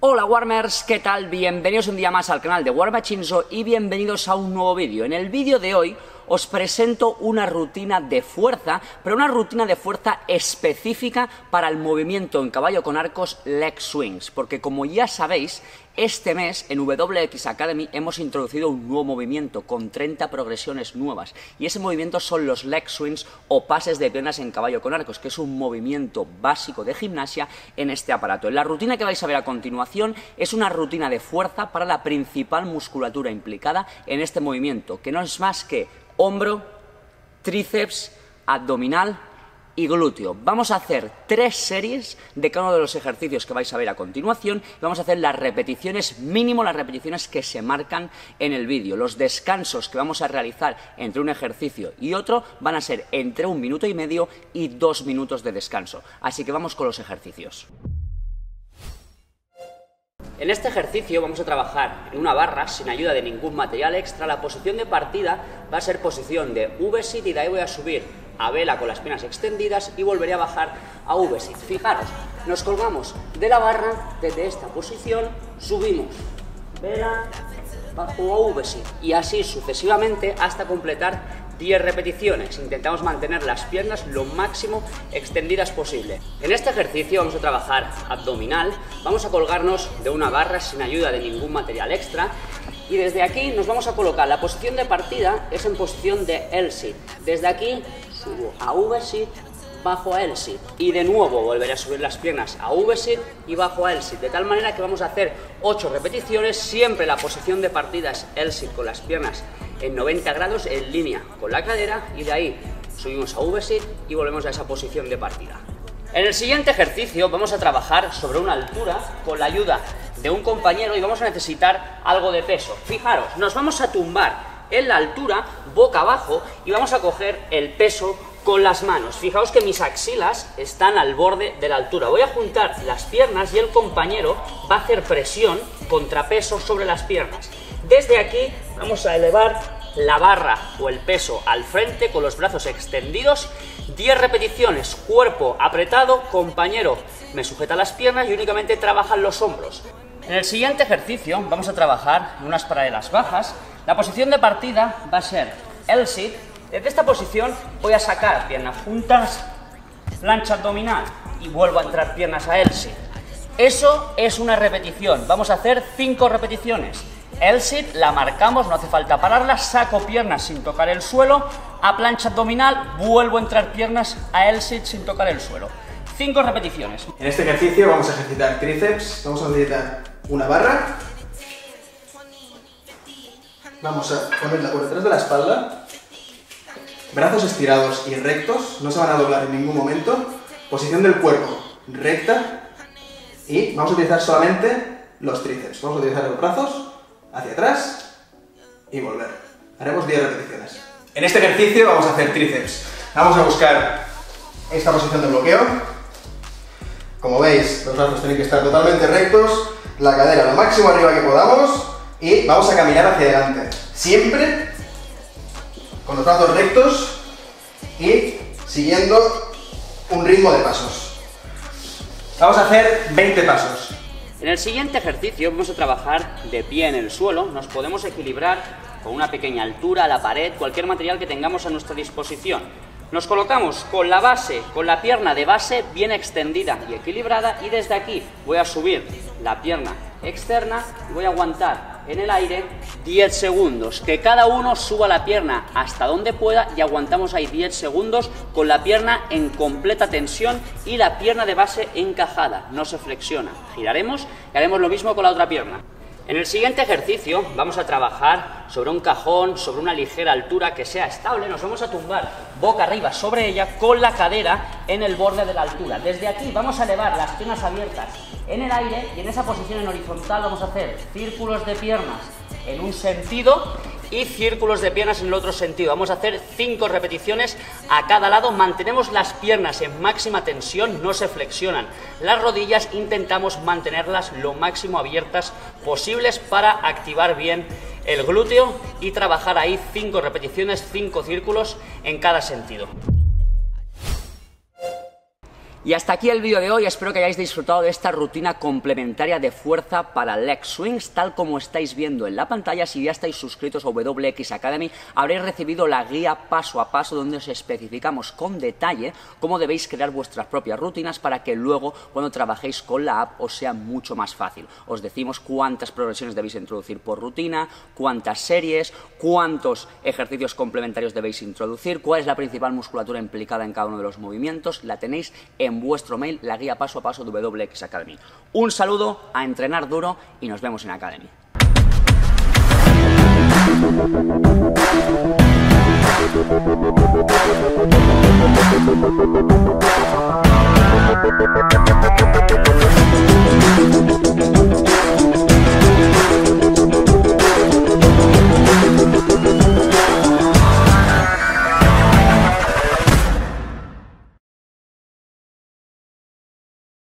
Warmers, ¿qué tal? Bienvenidos un día más al canal de Warma Chinzo y bienvenidos a un nuevo vídeo. En el vídeo de hoy os presento una rutina de fuerza, pero una rutina de fuerza específica para el movimiento en caballo con arcos leg swings, porque como ya sabéis, este mes en WX Academy hemos introducido un nuevo movimiento con 30 progresiones nuevas y ese movimiento son los leg swings o pases de piernas en caballo con arcos, que es un movimiento básico de gimnasia en este aparato. La rutina que vais a ver a continuación es una rutina de fuerza para la principal musculatura implicada en este movimiento, que no es más que hombro, tríceps, abdominal y glúteo. Vamos a hacer tres series de cada uno de los ejercicios que vais a ver a continuación vamos a hacer las repeticiones, mínimo las repeticiones que se marcan en el vídeo. Los descansos que vamos a realizar entre un ejercicio y otro van a ser entre un minuto y medio y dos minutos de descanso. Así que vamos con los ejercicios. En este ejercicio vamos a trabajar en una barra sin ayuda de ningún material extra. La posición de partida va a ser posición de V-sit y de ahí voy a subir a vela con las piernas extendidas y volveré a bajar a V-sit. Fijaros, nos colgamos de la barra desde esta posición, subimos vela, bajo a V-sit y así sucesivamente hasta completar 10 repeticiones. Intentamos mantener las piernas lo máximo extendidas posible. En este ejercicio vamos a trabajar abdominal, vamos a colgarnos de una barra sin ayuda de ningún material extra y desde aquí nos vamos a colocar, la posición de partida es en posición de L-sit. Desde aquí subo a V-sit, bajo a L-sit y de nuevo volveré a subir las piernas a V-sit y bajo a L-sit, de tal manera que vamos a hacer 8 repeticiones, siempre la posición de partida es L-sit con las piernas en 90 grados en línea con la cadera y de ahí subimos a V-sit y volvemos a esa posición de partida. En el siguiente ejercicio vamos a trabajar sobre una altura con la ayuda de un compañero y vamos a necesitar algo de peso. Fijaros, nos vamos a tumbar en la altura, boca abajo, y vamos a coger el peso con las manos. Fijaos que mis axilas están al borde de la altura. Voy a juntar las piernas y el compañero va a hacer presión, contrapeso sobre las piernas. Desde aquí vamos a elevar la barra o el peso al frente con los brazos extendidos. 10 repeticiones, cuerpo apretado, compañero me sujeta las piernas y únicamente trabajan los hombros. En el siguiente ejercicio vamos a trabajar en unas paralelas bajas. La posición de partida va a ser el sit. Desde esta posición voy a sacar piernas juntas, plancha abdominal y vuelvo a entrar piernas a el sit. Eso es una repetición. Vamos a hacer 5 repeticiones. El sit la marcamos, no hace falta pararla, saco piernas sin tocar el suelo, a plancha abdominal vuelvo a entrar piernas a el sit sin tocar el suelo. Cinco repeticiones. En este ejercicio vamos a ejercitar tríceps, vamos a necesitar una barra, vamos a ponerla por detrás de la espalda, brazos estirados y rectos, no se van a doblar en ningún momento, posición del cuerpo recta. Y vamos a utilizar solamente los tríceps, vamos a utilizar los brazos hacia atrás y volver. Haremos 10 repeticiones. En este ejercicio vamos a hacer tríceps. Vamos a buscar esta posición de bloqueo. Como veis, los brazos tienen que estar totalmente rectos, la cadera lo máximo arriba que podamos y vamos a caminar hacia adelante. Siempre con los brazos rectos y siguiendo un ritmo de pasos. Vamos a hacer 20 pasos. En el siguiente ejercicio vamos a trabajar de pie en el suelo, nos podemos equilibrar con una pequeña altura, la pared, cualquier material que tengamos a nuestra disposición. Nos colocamos con la base, con la pierna de base bien extendida y equilibrada y desde aquí voy a subir la pierna externa y voy a aguantar en el aire 10 segundos. Que cada uno suba la pierna hasta donde pueda y aguantamos ahí 10 segundos con la pierna en completa tensión y la pierna de base encajada, no se flexiona. Giraremos y haremos lo mismo con la otra pierna. En el siguiente ejercicio vamos a trabajar sobre un cajón, sobre una ligera altura que sea estable. Nos vamos a tumbar boca arriba sobre ella con la cadera en el borde de la altura. Desde aquí vamos a elevar las piernas abiertas en el aire y en esa posición en horizontal vamos a hacer círculos de piernas en un sentido y círculos de piernas en el otro sentido. Vamos a hacer cinco repeticiones a cada lado. Mantenemos las piernas en máxima tensión, no se flexionan. Las rodillas intentamos mantenerlas lo máximo abiertas posibles para activar bien el glúteo y trabajar ahí cinco repeticiones, cinco círculos en cada sentido. Y hasta aquí el vídeo de hoy, espero que hayáis disfrutado de esta rutina complementaria de fuerza para leg swings, tal como estáis viendo en la pantalla. Si ya estáis suscritos a WX Academy, habréis recibido la guía paso a paso donde os especificamos con detalle cómo debéis crear vuestras propias rutinas para que luego cuando trabajéis con la app os sea mucho más fácil. Os decimos cuántas progresiones debéis introducir por rutina, cuántas series, cuántos ejercicios complementarios debéis introducir, cuál es la principal musculatura implicada en cada uno de los movimientos. La tenéis en en vuestro mail la guía paso a paso de WX Academy. Un saludo, a entrenar duro y nos vemos en Academy.